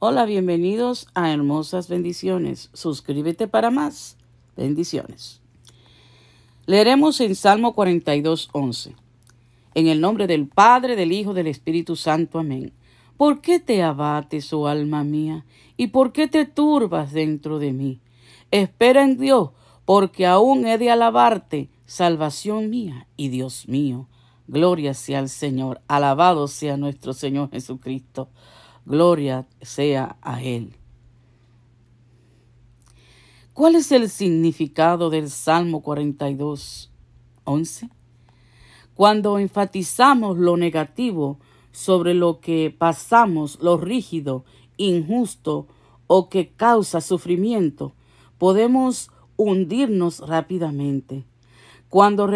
Hola, bienvenidos a Hermosas Bendiciones. Suscríbete para más. Bendiciones. Leeremos en Salmo 42, 11. En el nombre del Padre, del Hijo, del Espíritu Santo. Amén. ¿Por qué te abates, oh alma mía? ¿Y por qué te turbas dentro de mí? Espera en Dios, porque aún he de alabarte, salvación mía y Dios mío. Gloria sea al Señor, alabado sea nuestro Señor Jesucristo. Gloria sea a Él. ¿Cuál es el significado del Salmo 42, 11? Cuando enfatizamos lo negativo sobre lo que pasamos, lo rígido, injusto o que causa sufrimiento, podemos hundirnos rápidamente. Cuando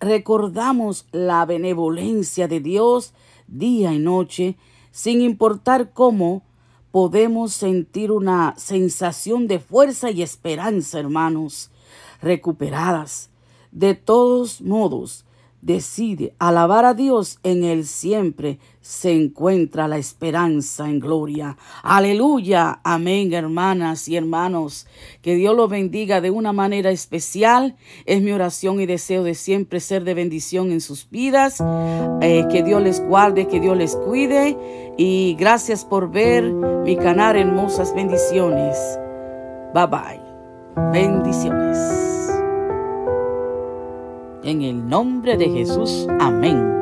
recordamos la benevolencia de Dios día y noche, sin importar cómo, podemos sentir una sensación de fuerza y esperanza, hermanos, recuperadas. De todos modos, decide alabar a Dios en Él siempre se encuentra la esperanza en gloria. Aleluya. Amén, hermanas y hermanos. Que Dios los bendiga de una manera especial. Es mi oración y deseo de siempre ser de bendición en sus vidas. Eh, que Dios les guarde, que Dios les cuide. Y gracias por ver mi canal Hermosas Bendiciones. Bye bye. Bendiciones. En el nombre de Jesús. Amén.